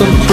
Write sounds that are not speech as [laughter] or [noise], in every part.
something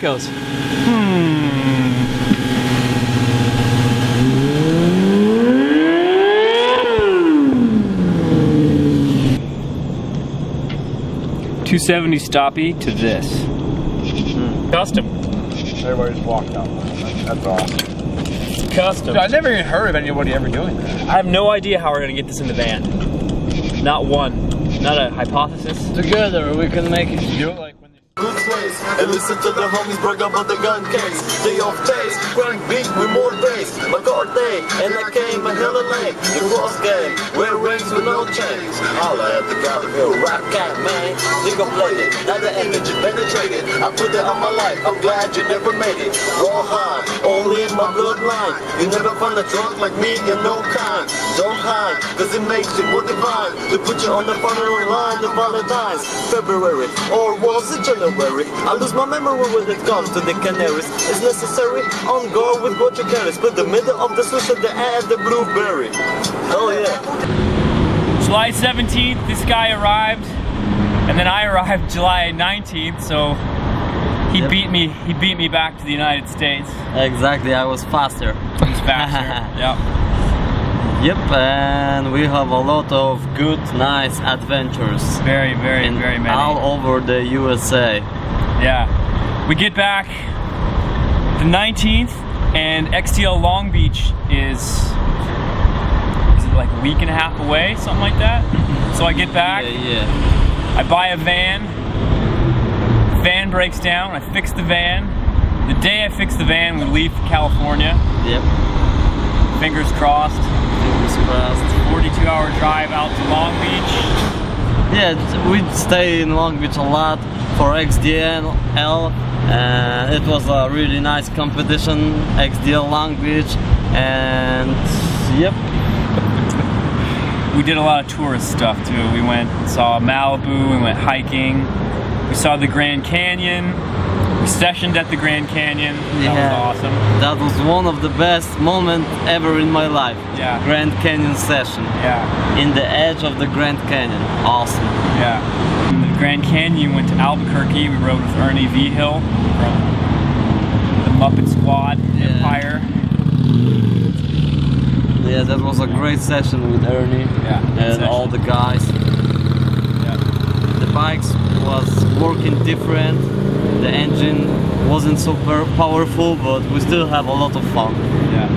think that goes? Hmm. Two seventy stoppy to this. Custom. Everybody's walked out. That's awesome. Custom. Dude, I never even heard of anybody ever doing that. I have no idea how we're gonna get this in the van. Not one. Not a hypothesis. Together, we can make it. Do it like you. And listen to the homies brag about the gun case. Day of days, crank beat with more bass McCartney, and I came a hella late. The cross game, wear rings with no chains. Holla at the guy here, rap cat man. Nigga played it, now the energy penetrated. I put it on my life, I'm glad you never made it. Raw high, only in my bloodline. You never find a drunk like me in no kind Don't hide, cause it makes you more divine To put you on the front line of Valentine's February, or was it January? I lose my memory when it comes to the canaries It's necessary, on guard with what you carry Split the middle of the switch of the add the blueberry Oh yeah July 17th, this guy arrived, and then I arrived [laughs] July 19th, so he Yep. beat me. He beat me back to the United States. Exactly, I was faster. He's faster. [laughs] yep. Yep, and we have a lot of good, nice adventures Very, very, very many. all over the USA. Yeah. We get back the 19th, and XDL Long Beach is is it like a week and a half away, something like that. So I get back, Yeah, yeah. I buy a van. Van breaks down. I fix the van. The day I fix the van, we leave for California. Yep. Fingers crossed. Crossed. 42 hour drive out to Long Beach. Yeah, t- we stay in Long Beach a lot for XDL. Uh, it was a really nice competition, XDL Long Beach, and yep, [laughs] We did a lot of tourist stuff too. We went saw Malibu. We went hiking. We saw the Grand Canyon. We sessioned at the Grand Canyon. That Yeah. was awesome. that was one of the best moments ever in my life. Yeah. Grand Canyon session Yeah, in the edge of the Grand Canyon. Awesome. yeah. From the Grand Canyon, went to Albuquerque. We rode with Ernie V Hill from the Muppet Squad Yeah. Empire. Yeah, that was a great session with Ernie Yeah, and session. all the guys. Yeah. The bikes was working different. The engine wasn't super powerful, but we still have a lot of fun. Yeah.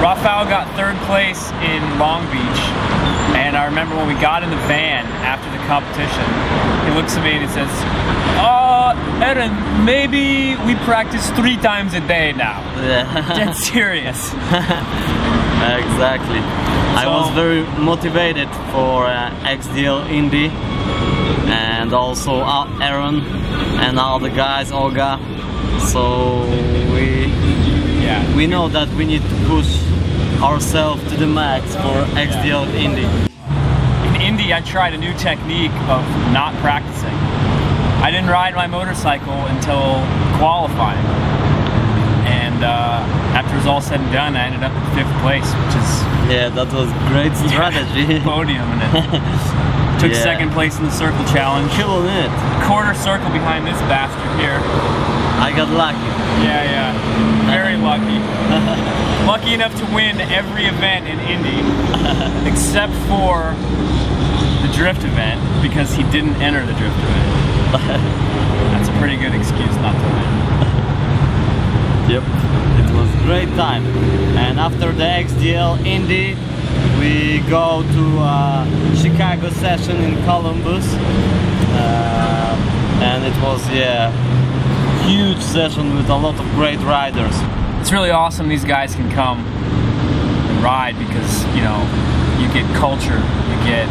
Rafal got third place in Long Beach, and I remember when we got in the van after the competition, he looks at me and he says, "Uh, Aaron, maybe we practice three times a day now." Yeah. Dead serious. [laughs] exactly. I was very motivated for uh, XDL Indy and also uh, Aaron and all the guys, Oga. So we Yeah. we know that we need to push ourselves to the max for XDL Indy. In Indy, I tried a new technique of not practicing. I didn't ride my motorcycle until qualifying. And uh, after it was all said and done, I ended up in fifth place, which is Yeah, that was great [laughs] strategy. podium. [laughs] Took Yeah. second place in the circle challenge. Killing it. Quarter circle behind this bastard here. I got lucky. Yeah, yeah. Very lucky. [laughs] lucky enough to win every event in Indy, except for the drift event, because he didn't enter the drift event. [laughs] That's a pretty good excuse not to win. Yep. It was a great time. And after the XDL Indy, we go to uh, Chicago session in Columbus. Uh, and it was, yeah, huge session with a lot of great riders. It's really awesome these guys can come and ride because, you know, you get culture, you get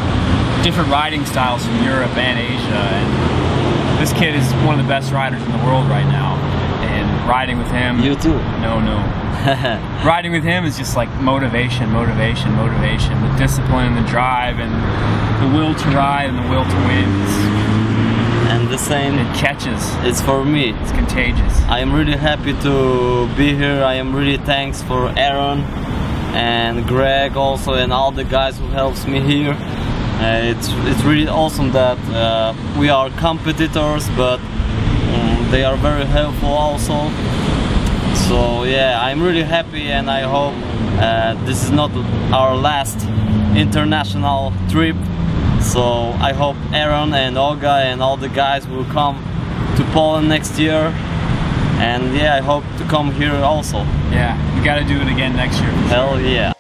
different riding styles from Europe and Asia. And this kid is one of the best riders in the world right now. And riding with him. You too. No, no. [laughs] riding with him is just like motivation, motivation, motivation. The discipline, and the drive, and the will to ride and the will to win. And the same it catches. It's for me. It's contagious. I am really happy to be here. I am really thanks for Aaron and Greg also and all the guys who helps me here. Uh, it's it's really awesome that uh, we are competitors, but um, they are very helpful also. So yeah, I'm really happy and I hope uh, this is not our last international trip. So I hope Aaron and Oga and all the guys will come to Poland next year. And yeah, I hope to come here also. Yeah, we got to do it again next year. Hell yeah.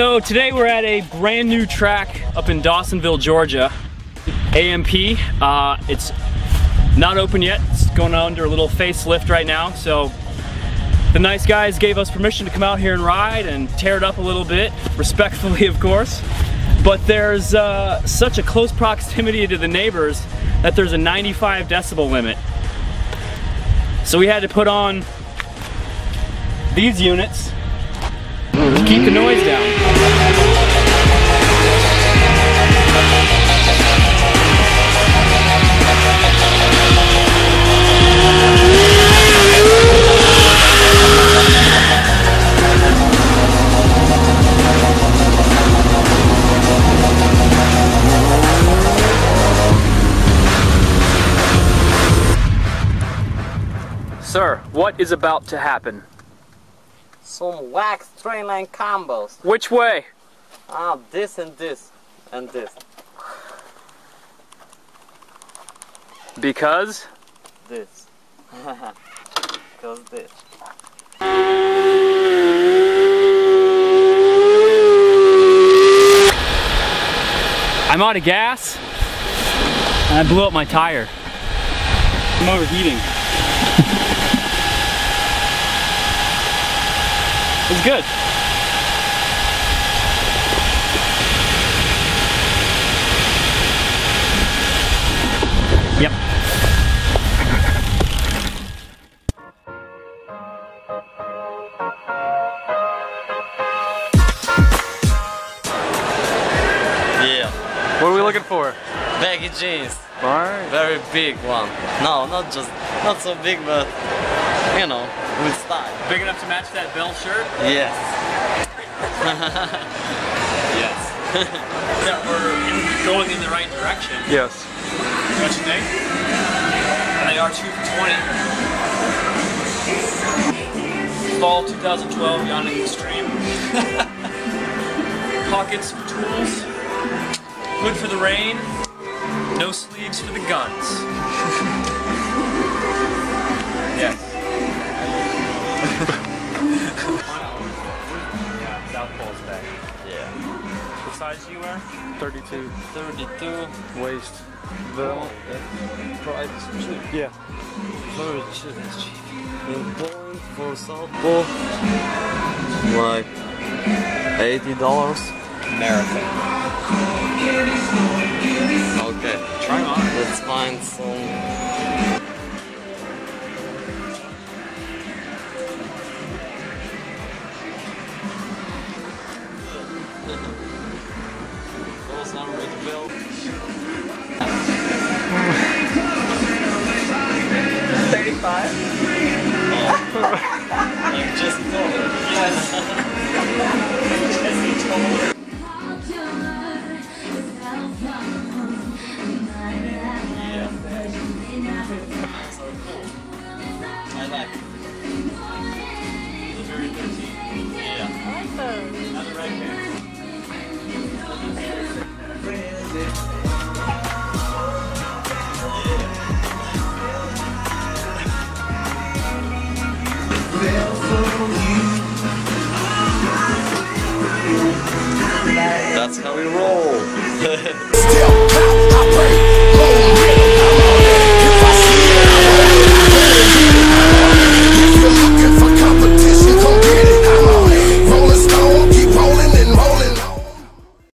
So today we're at a brand new track up in Dawsonville, Georgia. AMP. Uh, it's not open yet. It's going under a little facelift right now. So the nice guys gave us permission to come out here and ride and tear it up a little bit, [laughs] respectfully, of course. But there's uh, such a close proximity to the neighbors that there's a 95 decibel limit. So we had to put on these units keep the noise down. Sir, what is about to happen? Some wax train line combos. Which way? Ah, this and this and this. Because This. [laughs] Because this. I'm out of gas and I blew up my tire. I'm overheating. It's good. Yep. Yeah. What are we looking for? Baggy jeans. Alright. Very big one. No, not just not so big, but you know, with style. Big enough to match that Bell shirt? Yes. [laughs] Yes. [laughs] that we're going in the right direction. Yes. Don't you think? And they are 2 for 20. Fall 2012 Yawning Extreme. [laughs] Pockets for tools. Hood for the rain. No sleeves for the guns. yes. Size you wear? 32 32. waist. The Price is cheap. yeah. Very cheap. In Poland for South Pole, like eighty dollars. American. Okay. try on. Let's find some. That's how we roll. [laughs]